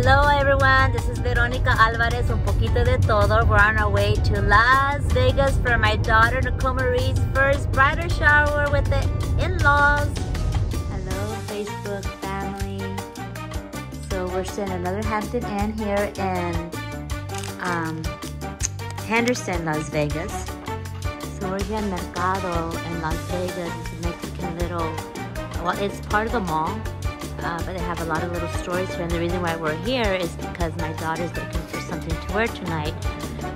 Hello everyone, this is Veronica Alvarez, un poquito de todo. We're on our way to Las Vegas for my daughter Nicole Marie's first bridal shower with the in-laws. Hello Facebook family. So we're staying another Hampton Inn here in um, Henderson, Las Vegas. So we're here in Mercado in Las Vegas. It's a Mexican little, well it's part of the mall uh, but they have a lot of little stories here. And the reason why we're here is because my daughter's looking for something to wear tonight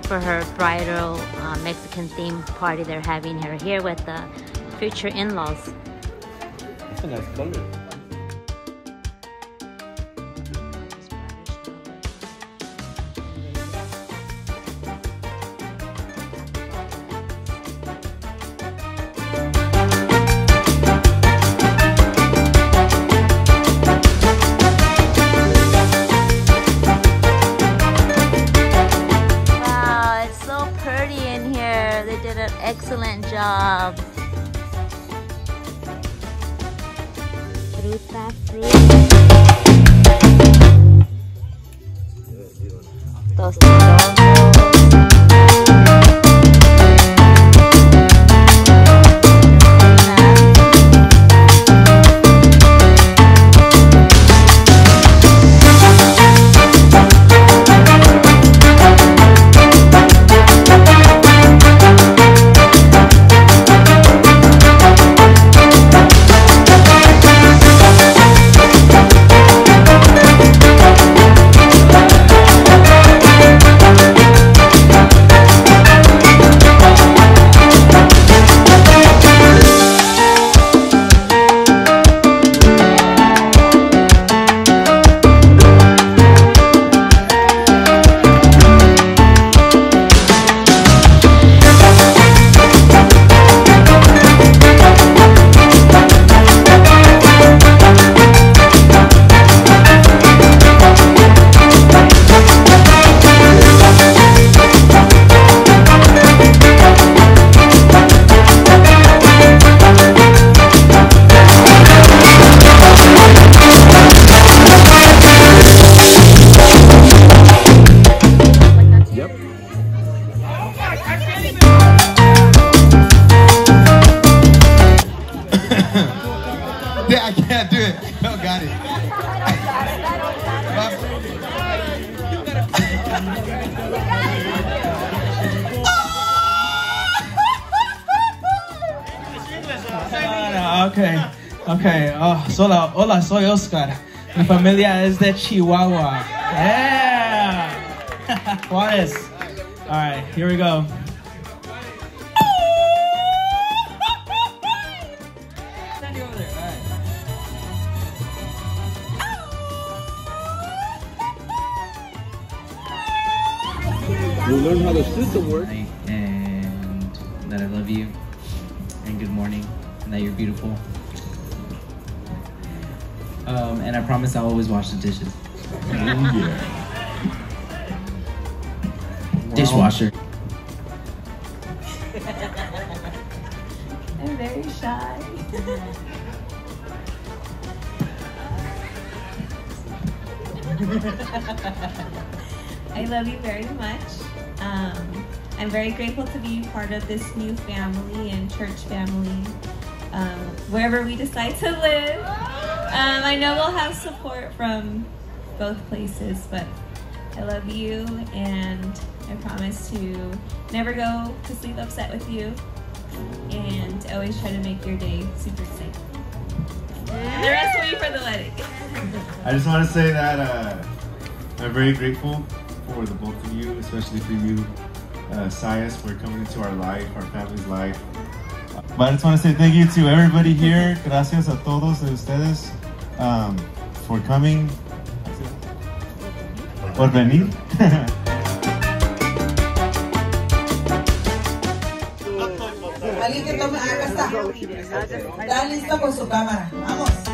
for her bridal uh, Mexican themed party they're having her here with the future in-laws. That's a nice color. Excellent job. Fruta, fruta. Tostitos. Okay, okay. Oh, hola, hola, soy Oscar. Mi familia es de Chihuahua. Yeah! Juárez. All right, here we go. Sandy over there. All right. You learn how the system works. and that I love you and good morning and that you're beautiful. Um, and I promise I'll always wash the dishes. yeah. Dishwasher. I'm very shy. I love you very much. Um, I'm very grateful to be part of this new family and church family, um, wherever we decide to live. Um, I know we'll have support from both places, but I love you and I promise to never go to sleep upset with you and always try to make your day super safe. The rest will be for the wedding. I just want to say that uh, I'm very grateful for the both of you, especially for you, uh, Sias, for coming into our life, our family's life. But I just want to say thank you to everybody here. Gracias a todos de ustedes um, for coming. Por venir. Alguien que tome, acá está. Está listo con su cámara. Vamos.